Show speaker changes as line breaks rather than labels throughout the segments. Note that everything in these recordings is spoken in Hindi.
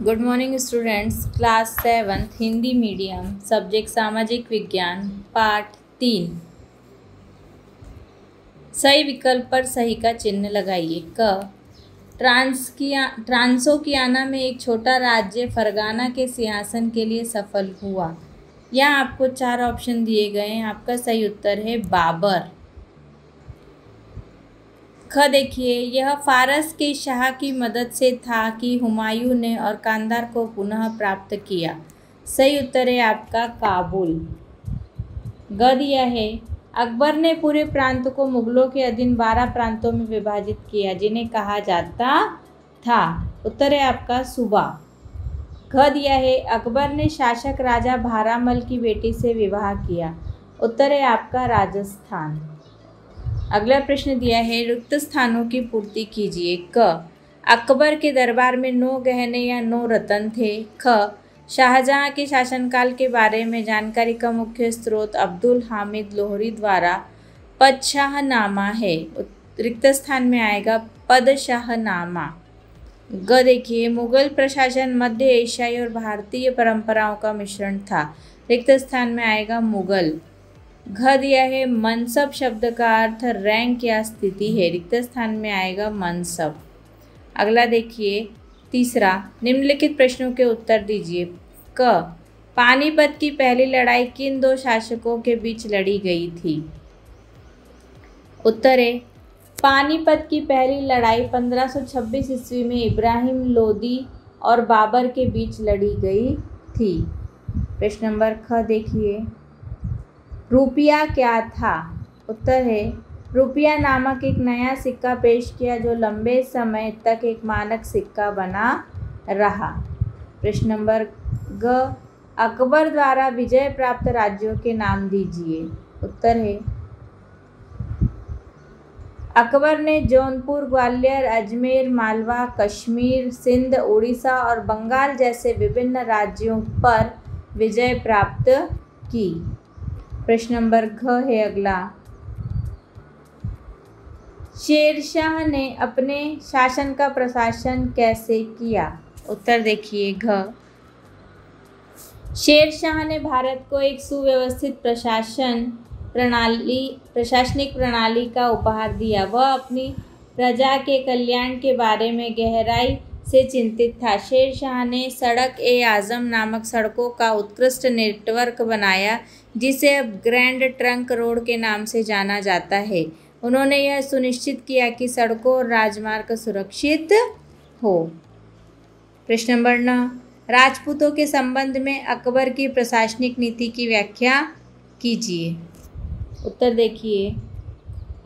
Good morning students class seventh Hindi medium subject सामाजिक विज्ञान पाठ तीन सही विकल्प पर सही का चिन्ह लगाइए क ट्रांस ट्रांसकिया ट्रांसोकियाना में एक छोटा राज्य फरगाना के सिंहासन के लिए सफल हुआ यहाँ आपको चार ऑप्शन दिए गए हैं आपका सही उत्तर है बाबर ख देखिए, यह फारस के शाह की मदद से था कि हुमायूं ने और कांदार को पुनः प्राप्त किया। सही उत्तर है आपका काबुल। ग दिया है, अकबर ने पूरे प्रांत को मुगलों के अधीन बारह प्रांतों में विभाजित किया, जिन्हें कहा जाता था। उत्तर है आपका सुबह घ दिया है, अकबर ने शासक राजा भारामल की बेटी से विवाह किया। उत्तर है आपका राजस्थान। अगला प्रश्न दिया है, रिक्त स्थानों की पूर्ति कीजिए, क। अकबर के दरबार में नौ गहने या नौ रतन थे, ख। शाहजहां के शासनकाल के बारे में जानकारी का मुख्य स्रोत अब्दुल हामिद लोहरी द्वारा पदशाहनामा है। रिक्त स्थान में आएगा पदशाहनामा। ग देखिए, मुगल प्रशासन मध्य एशियाई और भारतीय परंपराओं का मिश्रण था। रिक्त स्थान में आएगा मुगल। घ दिया है, मनसब शब्द का अर्थ रैंक या स्थिति है। रिक्त स्थान में आएगा मनसब। अगला देखिए, तीसरा, निम्नलिखित प्रश्नों के उत्तर दीजिए। क, पानीपत की पहली लड़ाई किन दो शासकों के बीच लड़ी गई थी? उत्तर है पानीपत की पहली लड़ाई 1526 ईस्वी में इब्राहिम लोदी और बाबर के बीच लड़ी गई थी। प्रश्न नंबर ख देखिए। रुपया क्या था? उत्तर है, रुपया नामक एक नया सिक्का पेश किया जो लंबे समय तक एक मानक सिक्का बना रहा। प्रश्न नंबर ग, अकबर द्वारा विजय प्राप्त राज्यों के नाम दीजिए। उत्तर है, अकबर ने जौनपुर, ग्वालियर, अजमेर, मालवा, कश्मीर, सिंध उड़ीसा और बंगाल जैसे विभिन्न राज्यों पर विजय प्राप्त की। प्रश्न नंबर घ है अगला। शेरशाह ने अपने शासन का प्रशासन कैसे किया? उत्तर देखिए घ। शेरशाह ने भारत को एक सुव्यवस्थित प्रशासन प्रणाली, प्रशासनिक प्रणाली का उपहार दिया। वह अपनी प्रजा के कल्याण के बारे में गहराई से चिंतित था। शेर शाह ने सड़क ए आज़म नामक सड़कों का उत्कृष्ट नेटवर्क बनाया, जिसे अब ग्रैंड ट्रंक रोड के नाम से जाना जाता है। उन्होंने यह सुनिश्चित किया कि सड़कों और राजमार्ग सुरक्षित हो। प्रश्न नंबर नौ, राजपूतों के संबंध में अकबर की प्रशासनिक नीति की व्याख्या कीजिए। उत्तर देखिए।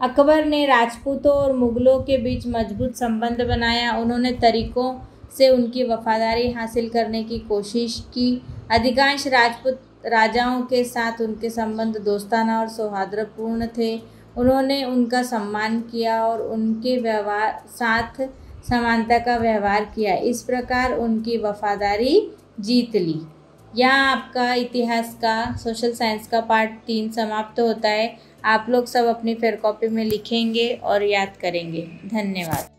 अकबर ने राजपूतों और मुगलों के बीच मज़बूत संबंध बनाया। उन्होंने तरीकों से उनकी वफादारी हासिल करने की कोशिश की। अधिकांश राजपूत राजाओं के साथ उनके संबंध दोस्ताना और सौहार्दपूर्ण थे। उन्होंने उनका सम्मान किया और उनके व्यवहार, साथ समानता का व्यवहार किया। इस प्रकार उनकी वफादारी जीत ली। यहाँ आपका इतिहास का, सोशल साइंस का पार्ट तीन समाप्त होता है। आप लोग सब अपनी फेयर कॉपी में लिखेंगे और याद करेंगे। धन्यवाद।